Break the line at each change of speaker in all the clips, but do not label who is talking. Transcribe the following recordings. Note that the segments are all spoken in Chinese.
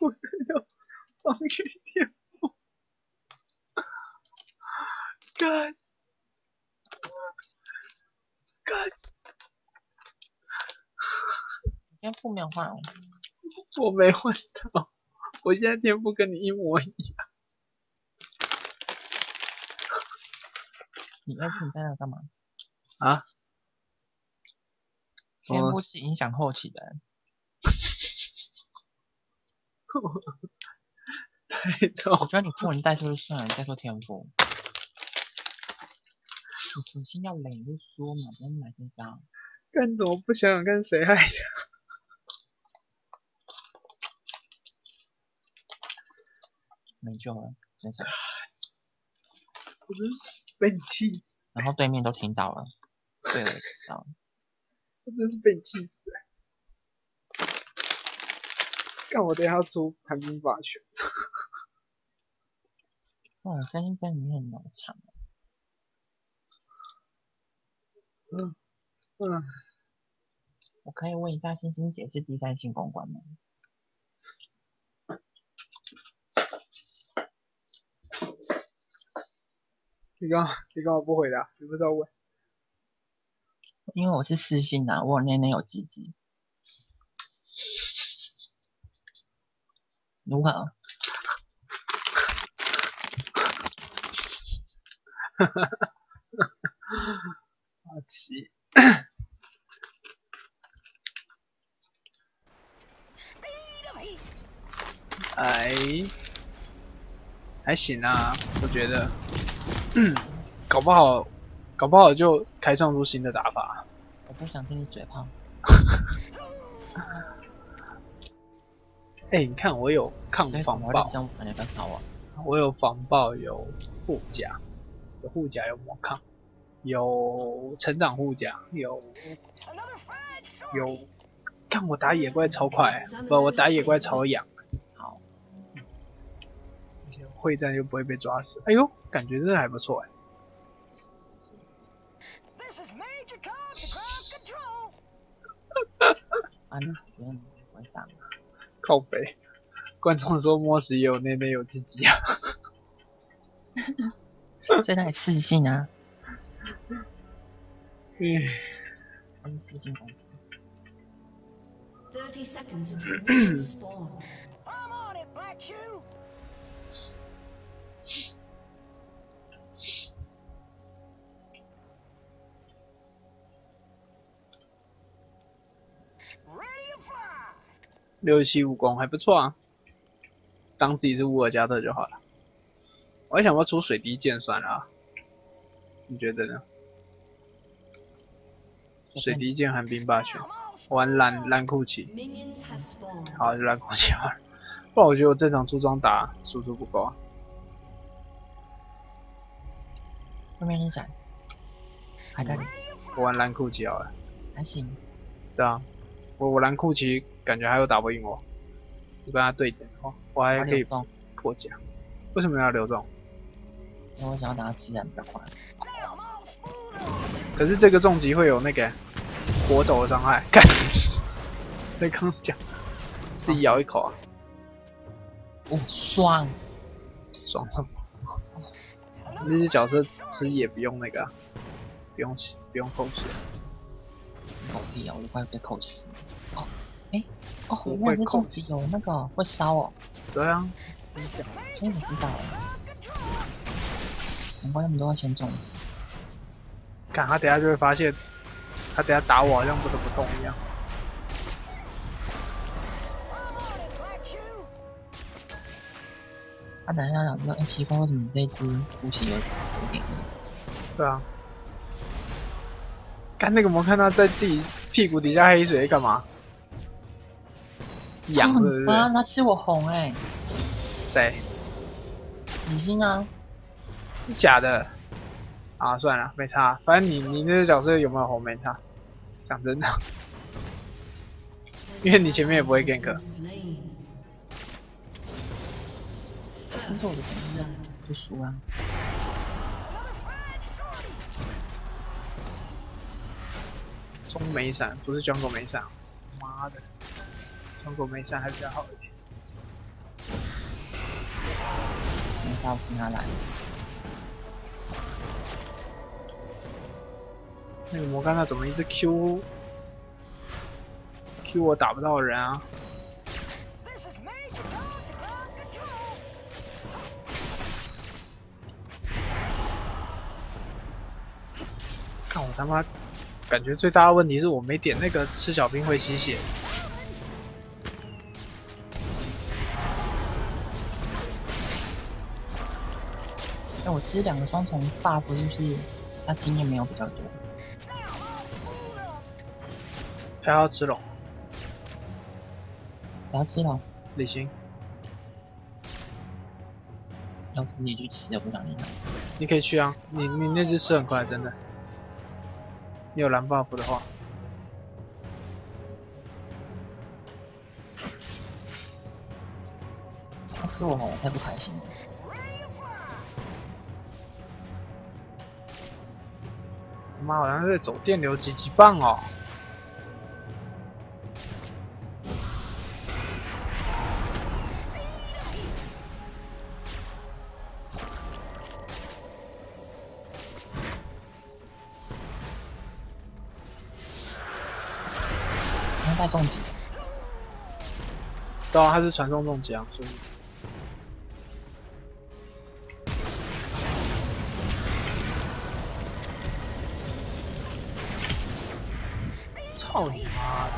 我在用防御天赋，干干，
天赋没有换哦，
我没换到，我现在天赋跟你一模一样。
你要你在那干嘛？
啊？
天赋是影响后期的，我觉得你赋能代数就算了，你再说天赋。你属性要累你就说嘛，不要买这张。
干怎么不想想看谁害的？
没救了，真是。
我真是被你气死，
然后对面都听到了，对我也知道了。
我真是被你气死了。干我等下要出寒冰法拳，
哇，三星跟你很农场。
嗯嗯，
我可以问一下，星星姐是第三性公关吗？
你刚你刚我不回答，你不知道问？
因为我是私信啊，我有内内有鸡鸡。如何？
好奇。哎，还行啊，我觉得，搞不好，搞不好就开创出新的打法。
我不想听你嘴炮。
哎、你看我有抗，防爆
我这，样你不要吵我。
我有防爆，有护甲，有护甲，有魔抗，有成长护甲，有有，看我打野怪超快，不，我打野怪超痒。
好，
会战又不会被抓死。哎呦，感觉真的还不错哎。
那不用回答了。
靠北，观众说摸石也有内内有自己啊。
所以那里私信啊，
嗯，
他是私信公司。
六七武功还不错啊，当自己是乌尔加特就好了。我还想要出水滴剑算了、啊，你觉得呢？水滴剑寒冰霸权玩蓝蓝酷奇.好就蓝酷奇好了。不然我觉得我这场出装打输出不够啊。
后面是谁？还在里，
我玩蓝酷奇好了。
还行。
对啊，我我蓝酷奇感觉还有打不赢我，我跟他对点的话，我还可以
他流动，
破甲。为什么要留中？
因为我想要打技能比较快。
可是这个重击会有那个火斗的伤害，看，那刚讲，自己咬一口啊，
哦，爽！
爽什么？那些角色吃也不用那个啊、不用不用扣血，
狗屁啊！我都快被扣死了。哦，哎，哦，
不
原来这
会扣
种有那个会烧哦，
对啊，
真的不知道了。难怪那么多要先中击。
看他等下就会发现，他等下打我好像不怎么痛一样。
他等下想说，哎，奇怪，为什么这只呼吸有有点硬？
对啊，看那个魔看他在自己屁股底下黑水干嘛？痒
他
对不对？
很烦，他吃我红哎，
谁？
雨欣啊，
假的？啊，算了，没差。反正你你那个角色有没有红没差。讲真的，因为你前面也不会 gank。
是我的本事就输啊。
中美闪不是 jungle 美闪，妈的，jungle 美闪还比较好一点。
到其他来。
那个摩甘娜怎么一直 Q Q 我打不到人啊.看我他妈，感觉最大的问题是我没点那个吃小兵会吸血。
其实两个双重 buff 就是他经验没有比较多，
还要吃龙，
谁要吃龙？
李欣，
要吃自己去吃，我不想理他。
你可以去啊，你你那只吃很快，真的。你有蓝 buff 的话，
他吃我，我太不开心了。
他妈好像是在走电流几几棒哦。
他带重击，
对啊，他是传送重击啊，所以。操你妈的！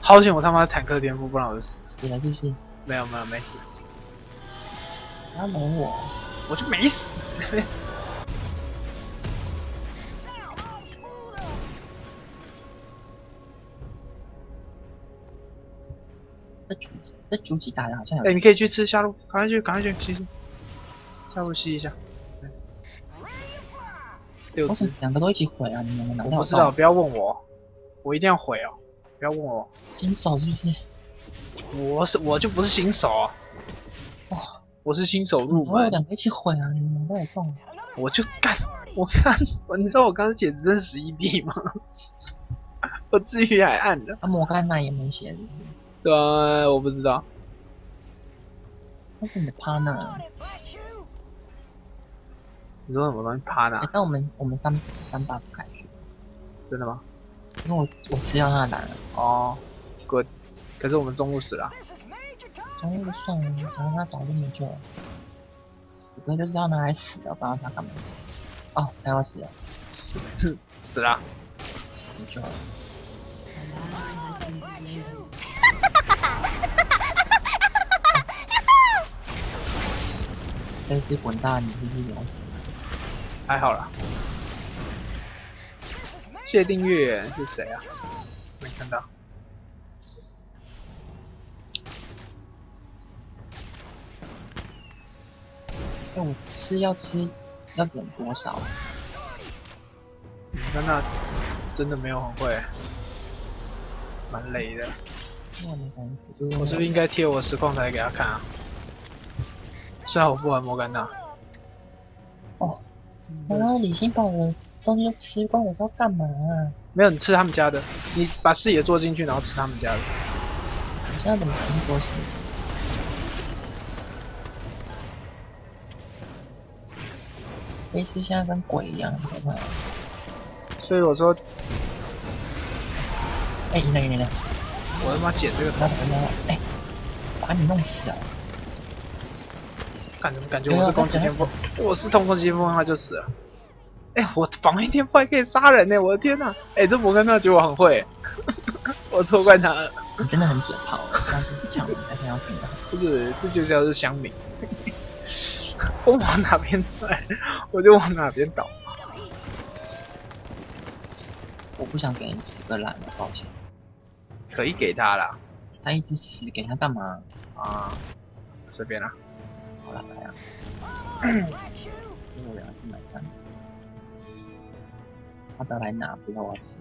好险我他妈坦克颠覆，不然我就死。
死了是不是？
没有没有没死，
他蒙我，
我就没死。
这狙击这狙击打的好像有
哎、你可以去吃下路，赶快去，赶快去吸吸，下路吸一下。
为什么，两个都一起毁啊？你们两个脑袋有
我不知道，不要问我，我一定要毁哦，不要问我，
新手是不是？
我是我就不是新手啊，哇，我是新手入门，
我有两个一起毁啊！你们脑袋有洞。
Another
我就干，我看，我你知道我刚刚简直真十一 D 吗？我至于还按的，
啊，摩甘娜也没写，是是？
对啊，我不知道，
那是你的 partner。
你说什么东西趴呢
哎、？但我们我们三三 buff 开去，
真的吗？
因为我我吃掉他的男人，
哦，good，可是我们中路死了.
中路算了，反正他早就没救了，死哥就是要拿来死的，不知道他干嘛。哦，他要死了，
死了，
没救了。
An ally has been slain.
这只滚蛋，你是不是有死？
还好啦。谢订阅是谁啊？没看到。
那、我吃要吃要点多少？
你看那真的没有很会，蛮累的。
我是
不是应该贴我实况台给他看啊？虽然我不玩摩甘娜，
哦，然后李信把我的东西都吃光，我是要干嘛啊？
没有你吃他们家的，你把视野做进去，然后吃他们家的。
我现在怎么这么多事？菲斯现在跟鬼一样，很可怕。
所以我说，
哎、赢了赢了赢了！
我他妈捡这个
那怎么样？哎、把你弄死啊！
感怎么感觉我是攻击天赋，我是通攻击天赋，他就死了。哎、我防御天赋还可以杀人呢、我的天呐、哎、这摩根娜觉得我很会，我错怪他了。
你真的很嘴炮，但是抢你还是要听到。
不是，这就叫是乡民。我往哪边拽，我就往哪边倒。
我不想给你吃个烂的，抱歉。
可以给他啦，
他一直死，给他干嘛？
啊，随便啦。
好了，来啊
！Black Shoe.
因为我两个是买三，他不要来拿，不要我吃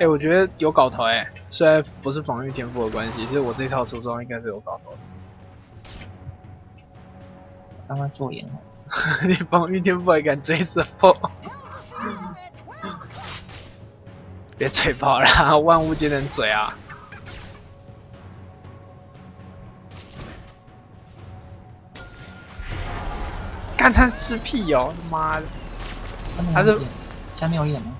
哎、我觉得有搞头哎、虽然不是防御天赋的关系，其实我这套出装应该是有搞头的。
刚刚做眼
你防御天赋还敢追什么 别嘴炮啦，万物皆能嘴啊！看他吃屁哦！妈的，他是
下面有眼吗？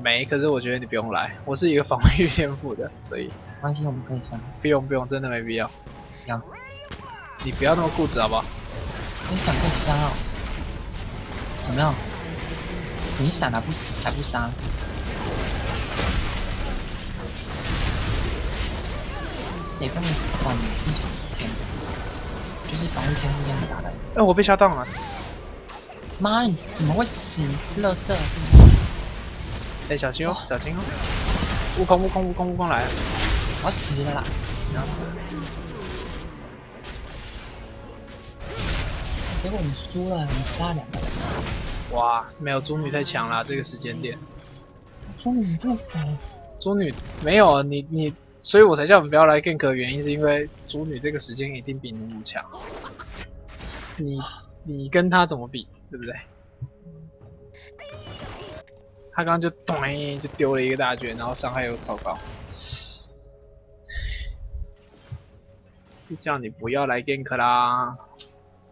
没。可是我觉得你不用来，我是一个防御天赋的，所以
没关系，我们可以上。
不用不用，真的没必要。
要
你不要那么固执好不好？
你想可以杀哦，有没有？你闪了不还不杀？谁跟你管你是什么天赋？就是防御天赋这样打的。
哎、我被下档了。
妈，你怎么会死？乐色是不是？
哎、小心哦，小心哦！悟空，悟空，悟空，悟空来了！
我死了啦！
你要死了！
结果我们输了，你杀两个人。
哇，没有猪女太强了，这个时间点。
猪女这么肥，
猪女没有啊，你你，所以我才叫你不要来 gank 的原因，是因为猪女这个时间一定比努努强。你你跟他怎么比，对不对？他刚刚就咚就丢了一个大卷，然后伤害又超高。就叫你不要来 gank 啦！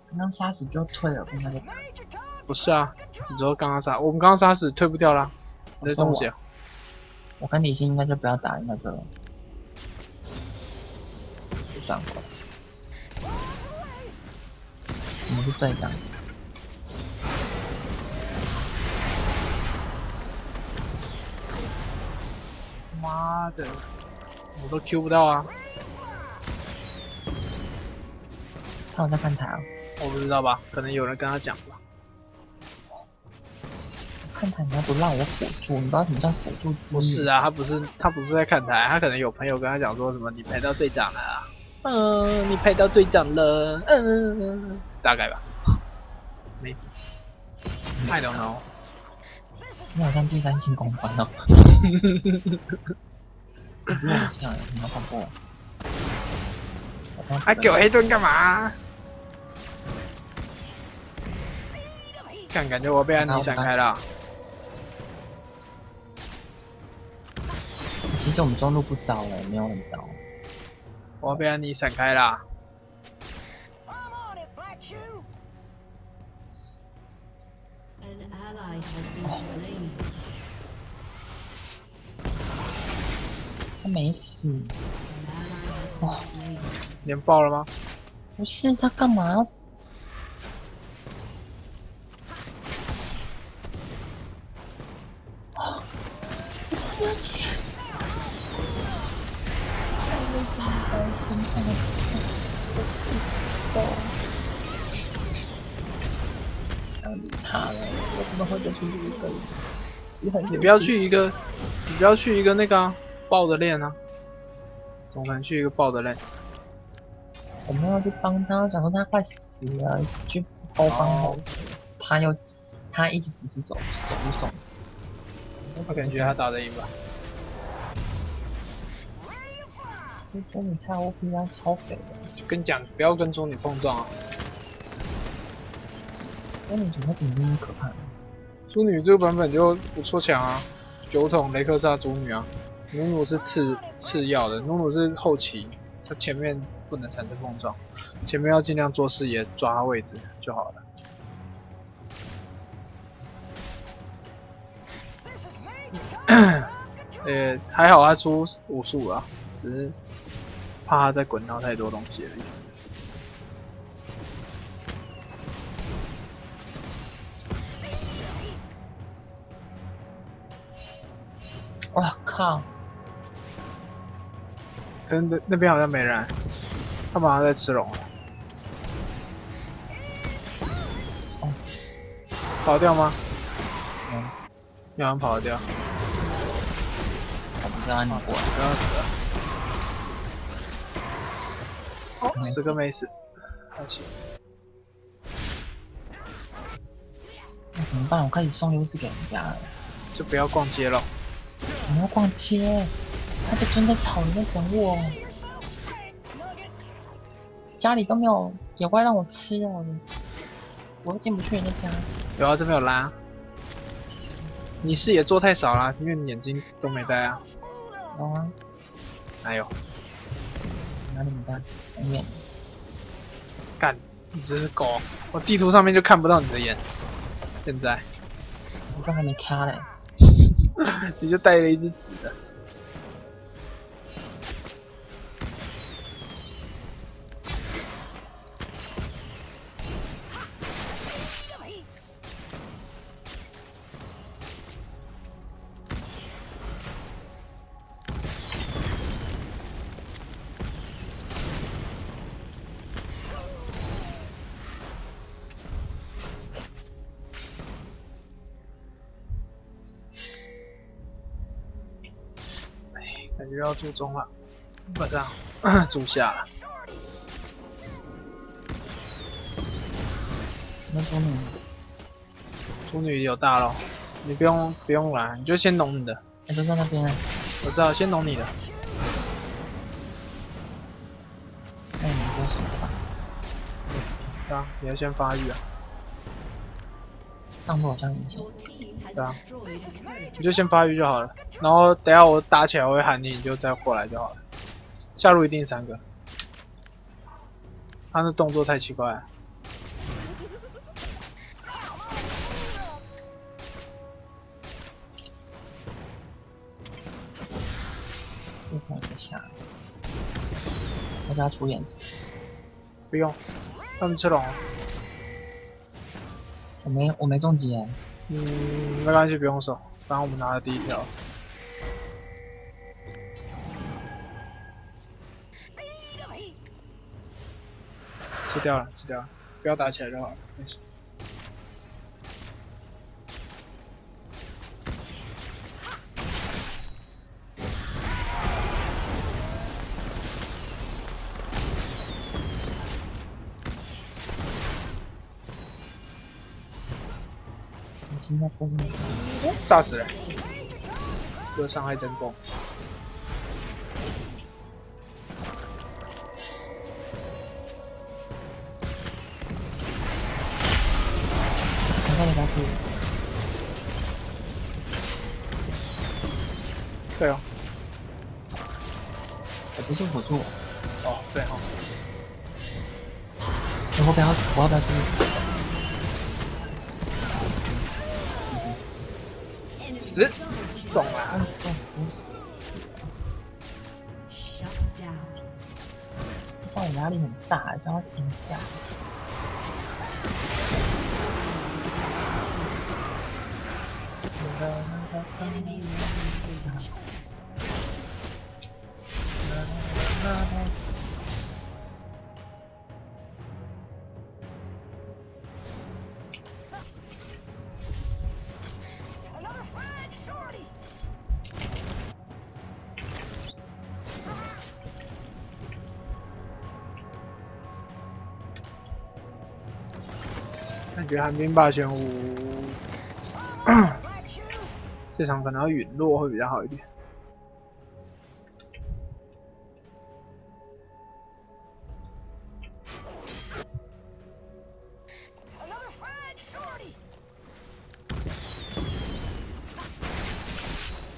刚刚杀死就退了，跟那个
Major dog
不是啊，你说刚刚杀，我们刚刚杀死退不掉啦。你在中血，
我跟李欣应该就不要打那个，就算了。你们是队长，
妈的，我都 Q 不到啊！
他有在看台啊，
我不知道吧，可能有人跟他讲吧。
看台你要不让我辅助，你不知道什么叫辅助
不是啊，他不是他不是在看台，他可能有朋友跟他讲说什么你排到队长了啊，嗯，你拍到队长了，嗯，大概吧。没，I don't know。
你好像第三性公关哦。不 是我像，你要放过我。我刚
还给我黑盾干嘛？看，感觉我被安妮闪开了。
其实我们中路不糟了，没有很糟。
我被安妮闪开
啦！
他没死。
哇、
连爆了吗？
不是，他干嘛？我！想理他了，我怎
你不要去一个，你不要去一个那个、啊、爆的链啊！怎么可能去一个爆的链？
我们要去帮他，讲说他快死了，去后方后他又他一直直直走，走路送死。
我感觉他打得赢吧。
就说你太 OP 他超肥的，
就跟你讲，不要跟中女碰撞啊！
那你怎么会比你可怕？
猪女这个版本就不错强啊，酒桶雷克萨猪女啊，努努是次次要的，努努是后期，它前面不能产生碰撞，前面要尽量做视野抓位置就好了。呃，还好他出武术啊，只是怕他再滚到太多东西而已。
哇靠！
可是那那边好像没人，他马上在吃龙了。
哦
跑得掉吗？
嗯，
你好像跑得掉，
我不知道你过来，
不要死了。哦，
没事
死个没死，还行。
那怎么办？我开始送优势给人家了。
就不要逛街了。
我们要逛街，他就蹲在草里面等我.家里都没有野怪让我吃哦，我又进不去人家家。
有啊，这边有拉。你视野做太少了，因为你眼睛都没戴啊。
有啊，
哪有？
哪里没带？很远。
干，你这是狗，我地图上面就看不到你的眼。现在
我刚还没掐嘞。
你就带了一只纸的。感觉要注中了，不这样注下了。
那中女，
处女有大咯，你不用不用来，你就先弄你的。
哎，都在那边。
我知道，先弄你的。
哎，你给我死吧！
对啊，你要先发育啊，
上路好像影响。
A turret.
你就先发育就好了。然后等下我打起来我会喊你，你就再过来就好了。下路一定三个，他那动作太奇怪了。
又看一下，我给他出眼神。
不用，他们吃龙。
我没我没中击哎，
嗯，没关系，不用守，反正我们拿了第一条。吃掉了，吃掉了，不要打起来就好了，没事。炸死了，这个伤害真够。对哦，
我不是辅助，
哦对哦，
我要不要我要不要出？
死，
压力很大，然后停下。
Enemy
感觉寒冰霸玄武这场可能要陨落会比较好一点。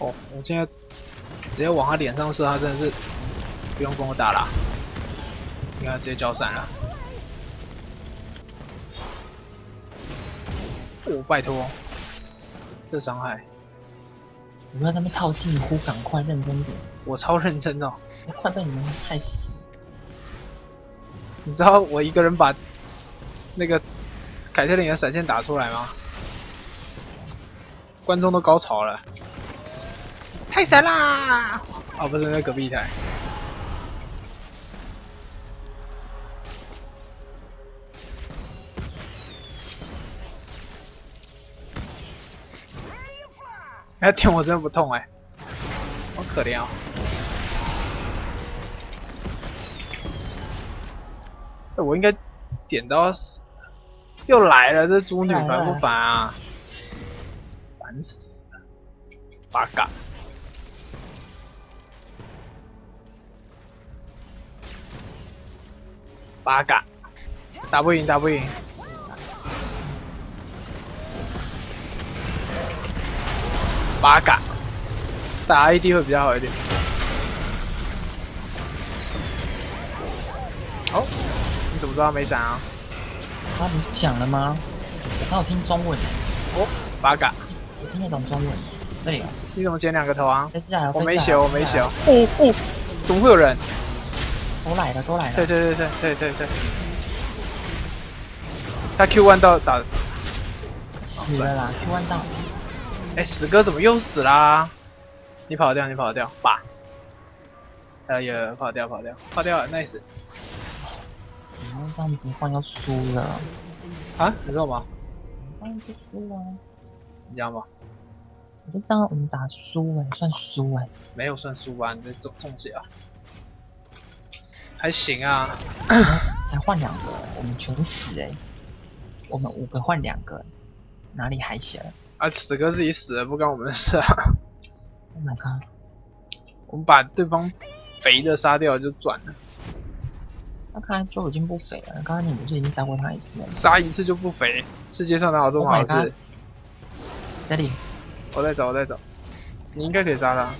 哦，我现在直接往他脸上射，他真的是不用跟我打了，应该直接交闪了。哦，拜托，这伤害
你不要在那边套近乎，赶快认真点，
我超认真哦。
我快被你们害死。
你知道我一个人把那个凯特琳的闪现打出来吗？观众都高潮了，太神啦！哦，不是那隔壁台。哎，点我真不痛哎、好可怜哦。我应该点到，又来了，这猪女烦不烦啊？烦死了，八嘎！八嘎，打不赢，打不赢。八嘎，打 AD 会比较好一点。好，你怎么知道没闪啊？
他不是讲了吗？我刚有听中文，哦
八嘎，
我听得懂中文。这里啊，
你怎么捡两个头啊？我没血，我没血。哦哦，怎么会有人？
都来了，都来了。
对对对对对对对。他 Q 弯到打，
死了啦，Q 弯到。
哎，死哥怎么又死啦？你跑掉，你跑掉，吧。哎呀，跑掉，跑掉，跑掉了，nice。
然后这样子换要输了，
啊，你知道吗？
换就输了。
你知道吗？
我就这样我们打输哎，算输哎。
没有算输吧？你在中中血啊？还行啊。
才换两个，我们全死哎。我们五个换两个，哪里还行
啊，死哥自己死了，不关我们的事啊。？
Oh my god！
我们把对方肥的杀掉就转了，
那看来就已经不肥了。刚刚你不是已经杀过他一次了吗？
杀一次就不肥。世界上哪有这么
Oh
好
god？这里
我在走，我在走。你应该可以杀他，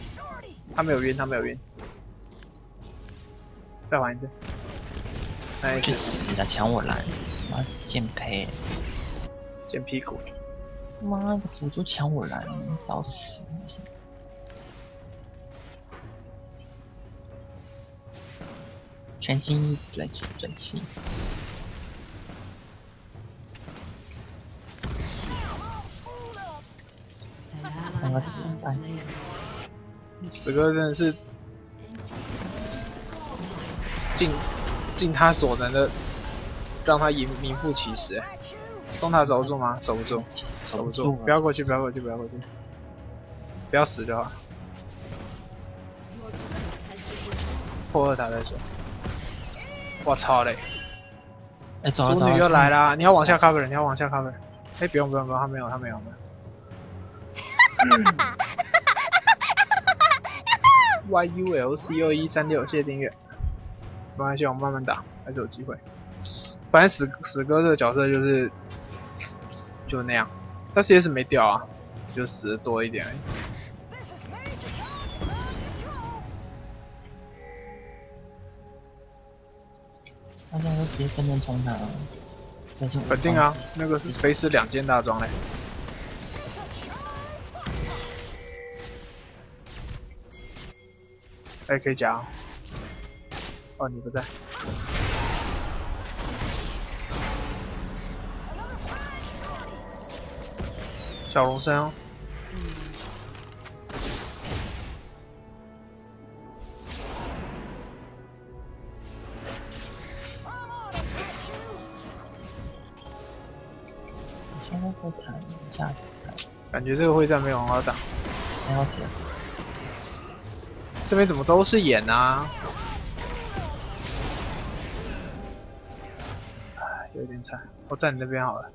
他没有晕，他没有晕。再玩一次。哎，
去死了，抢我蓝！妈贱胚！
捡屁股。
妈的，辅助抢我蓝，找死！全新准气准气，两个死蛋，
死哥真的是尽尽他所能的让他赢名副其实。中塔守住吗？守不住，守不住。不要过去，不要过去，不要过去，不要死就好。破二塔再说。我操嘞！
哎，走了走
主女又，来啦！你要往下 cover，你要往下 cover。哎，不用不用不用，他没有他没有没有。Y U L C O 一三六，谢谢订阅。没关系，我们慢慢打，还是有机会。反正死死哥这个角色就是就那样，他 CS 没掉啊，就死的多一点.
大家都直接正面冲他了，再见。
肯定啊，那个是飞是两件大装嘞。哎，可以加哦。哦，你不在。小龙山哦。
现在在谈一下子，
感觉这个会战没有很好打。
还要写，
这边怎么都是眼啊？唉，有点惨。我站你那边好了。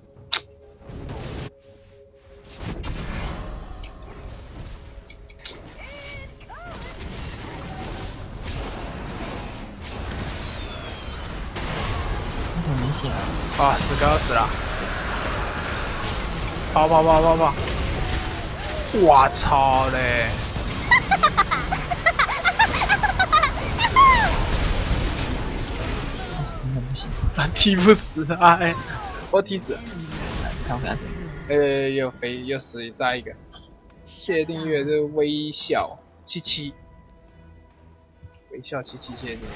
为什么没写啊？
啊，死哥死了！跑跑跑跑跑！我操嘞！啊，踢不死他哎！我踢死了。
看我给他点。
呃，又飞又死再一个。谢谢订阅，这个微笑七七，微笑七七，谢谢订阅。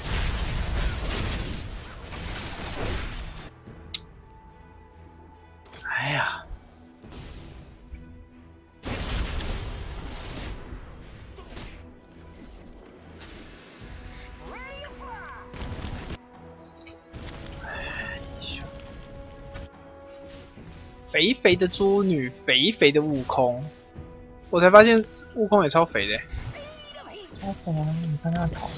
肥肥的猪女，肥肥的悟空，我才发现悟空也超肥的。
超肥啊！你看他的头，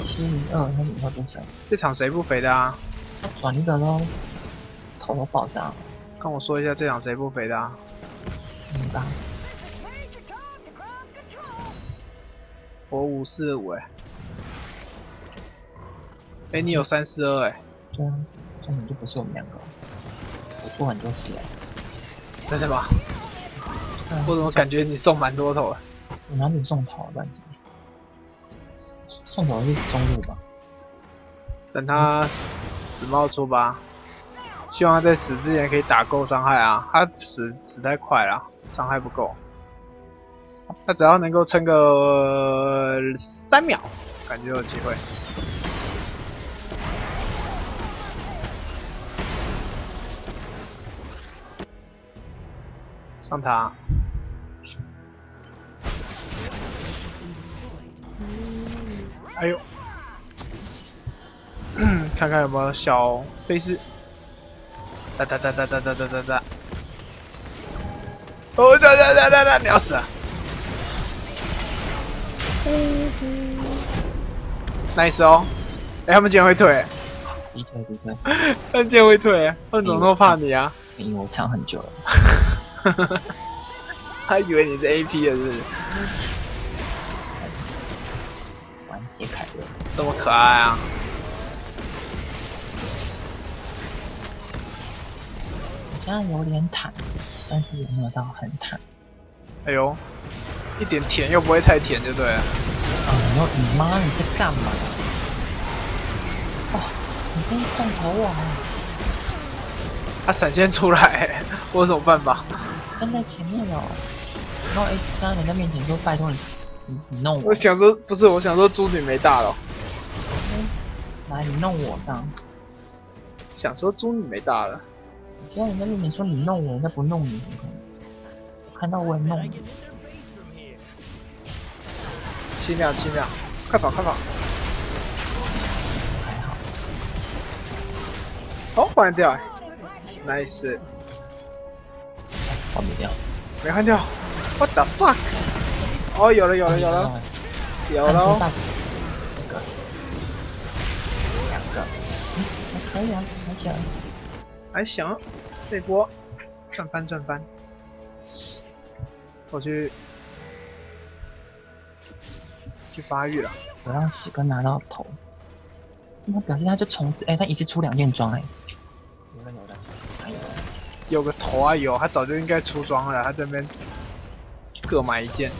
七零二，他以后多少？
这场谁不肥的啊？
他转一个都头都爆炸了，
跟我说一下这场谁不肥的啊？
明白
？This is Major Tom to ground control.
我五四五哎，哎你有三四二哎，
对啊，根本就不是我们两个，我做很多事哎、
真的吗？我怎么感觉你送蛮多头的？
我哪里送头啊乱讲？送头是中路吧？
等他死冒出吧，希望他在死之前可以打够伤害啊！他死死太快了，伤害不够。他只要能够撑个三秒，感觉有机会。上塔，哎呦，看看有没有小飞丝。哒哒哒哒哒哒哒哒哒。哦哒哒哒哒哒，你要死啊！nice 哦，哎、他们竟然会退，
逼退不退，
他们竟然会退，他们怎么那么怕你啊？
因为我唱很久了。
他以为你是 AP 的是不是？
凯伦，
这么可爱啊！
好像有点坦，但是也没有到很坦。
哎呦，一点甜又不会太甜，就对了。
哦，你妈你在干嘛？哇、你真是重头王，
他闪现出来，我有什么办法？
站在前面哦。然后哎，站在人家面前说拜托你，你你弄我
我，想说，不是，我想说猪女没大了，
来你弄我这样。
想说猪女没大了。
你在人家面前说你弄我，人家不弄你，我看到我也弄你。
七秒，七秒，快跑，快跑！
还好，
哦，换掉哎，nice，
换不掉。
没换掉，what the fuck？哦，有了，有了，有了，有了哦，
看那个两个，还可以啊，还行。
还行，这波赚翻赚翻。我去去发育了，
我让喜哥拿到头，那表示他就重置，哎、他一次出两件装哎、有
个头啊有，他早就应该出装了，他这边各买一件。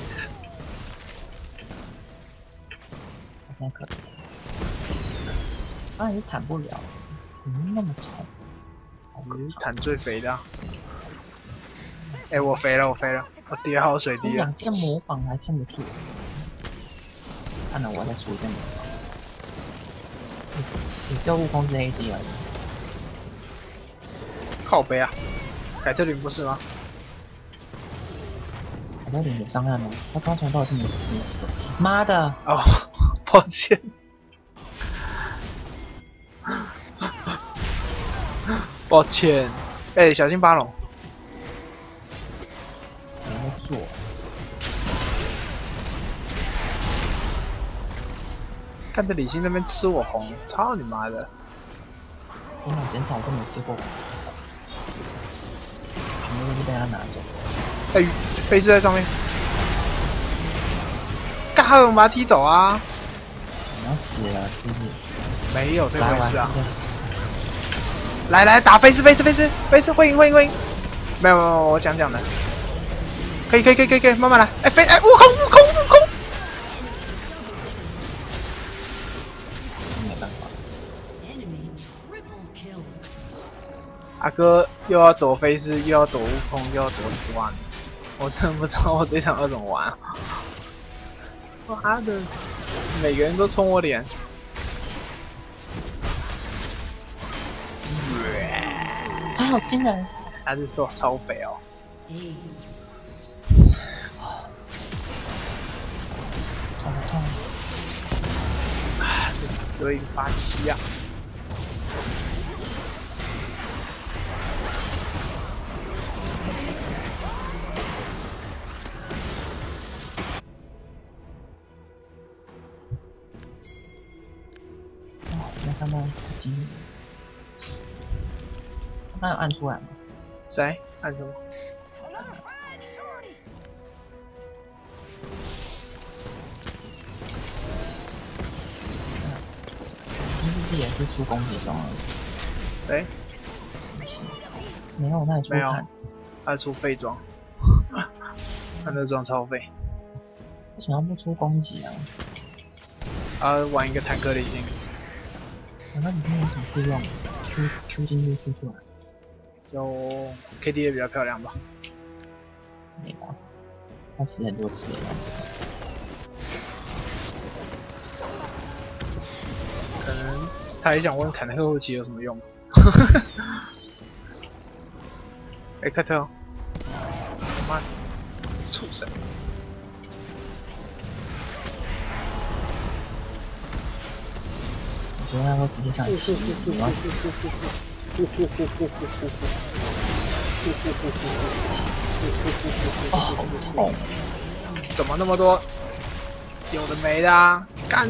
他现在可以，他也是弹不了，怎么那么痛？
我是坦最肥的、啊。哎、我肥了，我肥了，我叠好水滴了。
这两件模仿还撑得住，看来我再出一件模仿。你你就悟空是 AD 而已，
靠背啊，凯特琳不是吗？
凯特琳有伤害吗？他刚从到底没没死过。妈的！
哦，抱歉。抱歉。哎、小心巴龙。
没在做。
看着李欣那边吃我红，操你妈的！
因为减少我都没吃过，全被他拿走。
哎、飞是在上面。干，还有人把他踢走啊？
你要死了是不是？
没有这
来玩
回事啊！来来打飞尸飞尸飞尸飞尸，欢迎欢迎欢迎！没有没有没有，我讲讲的。可以可以可以可以可以，慢慢来。哎飞哎，悟空悟空阿哥又要躲飞狮，又要躲悟空，又要躲十万，我真的不知道我这场要怎么玩、啊。妈的，每个人都冲我脸。
他好惊人！
他是做超肥哦
，Ace.
痛啊！
这是德音八七啊！
看到惊人。他有按出来吗？
谁按什么
是不是也是出攻击装而已？
谁？
没有，那也出
没有
坦。
他出废装，他那装超废。
为什么不出攻击啊？
他玩一个坦克的已经
我那里面有什么不用？Q Q 进去 Q 出来。
有 KD 也比较漂亮吧？
没吧？他死很多次了。
可能他也想问坎特后期有什么用。哎，凯特，妈，畜生！
我觉得他会直接上去，然后哦，好痛！
怎么那么多有的没的啊？干，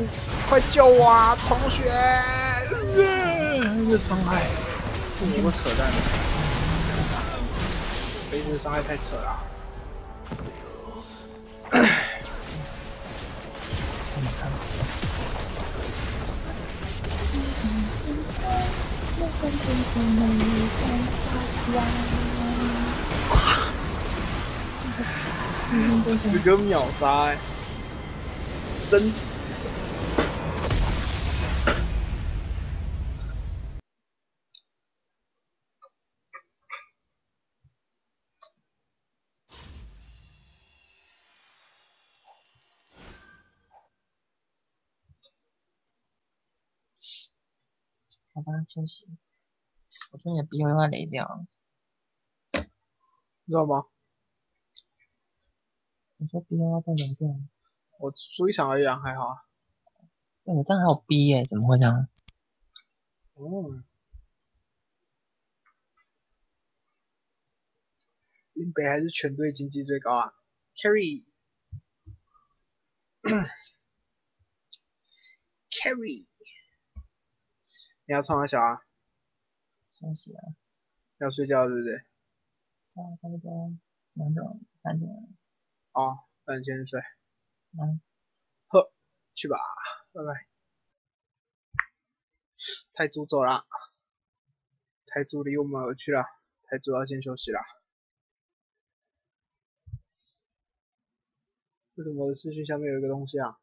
快救我啊，同学！呃这伤害，有个扯淡的，杯子伤害太扯了。十个秒杀、欸，真
好吧，休息。我觉得你的鼻有点雷掉了，
知道吗？
你说鼻要被雷掉了？
我输一场而已啊，还好啊。
哎，我这样还有 B 耶，怎么会这样？
哦，林北还是全队经济最高啊，carry。你要冲啊小啊？
休息啊，
要睡觉对不对？
啊，差不多两点、三点，
哦，那你先睡，
嗯，
呵，去吧，拜拜。泰铢走了，泰铢离我们而去了，泰铢要先休息了。为什么我的视讯下面有一个东西啊？